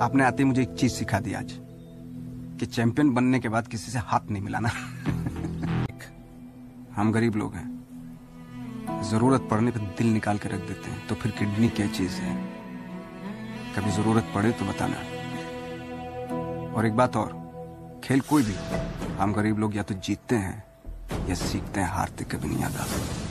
आपने आते मुझे एक चीज़ सिखा दी आज, कि चैंपियन बनने के बाद किसी से हाथ नहीं मिलाना। हम गरीब लोग हैं। ज़रूरत पड़ने पर दिल निकाल के रख देते हैं तो फिर किडनी क्या चीज़ है? कभी ज़रूरत पड़े तो बताना। और एक बात और, खेल कोई भी, हम गरीब लोग या तो जीतते हैं या सीखते हैं हारते कभी नहीं याद आता।